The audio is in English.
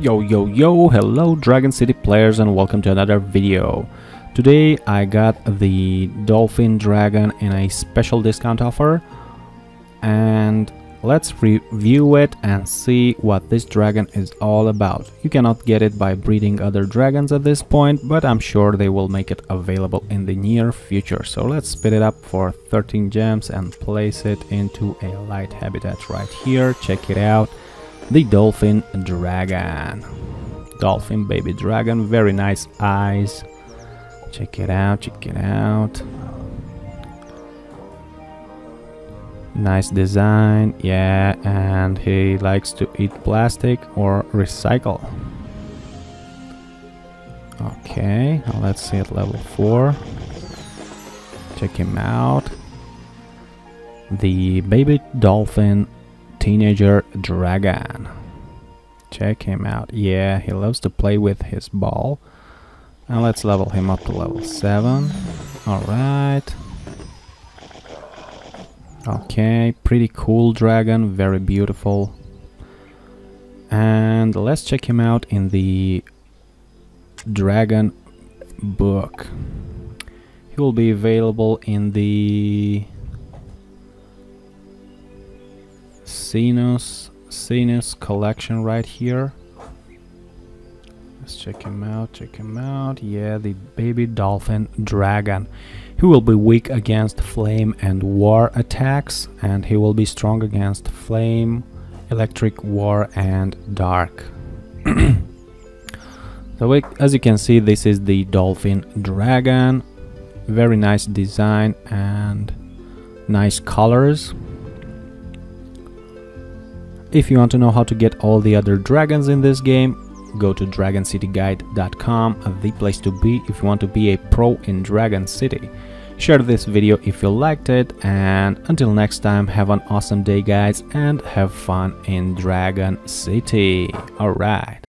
Yo yo yo, hello Dragon City players and welcome to another video. Today I got the Dolphin Dragon in a special discount offer and let's review it and see what this dragon is all about. You cannot get it by breeding other dragons at this point, but I'm sure they will make it available in the near future. So let's speed it up for 13 gems and place it into a light habitat right here. Check it out the dolphin dragon. Dolphin baby dragon very nice eyes. Check it out check it out. Nice design yeah and he likes to eat plastic or recycle. Okay let's see at level 4 check him out. The baby dolphin teenager dragon. Check him out. Yeah, he loves to play with his ball. And let's level him up to level 7. Alright. Okay, pretty cool dragon, very beautiful. And let's check him out in the dragon book. He will be available in the Sinus, Sinus collection right here. Let's check him out, check him out. Yeah, the baby dolphin dragon. He will be weak against flame and war attacks, and he will be strong against flame, electric, war, and dark. so as you can see, this is the dolphin dragon. Very nice design and nice colors. If you want to know how to get all the other dragons in this game, go to dragoncityguide.com, the place to be if you want to be a pro in Dragon City. Share this video if you liked it, and until next time, have an awesome day guys, and have fun in Dragon City. Alright.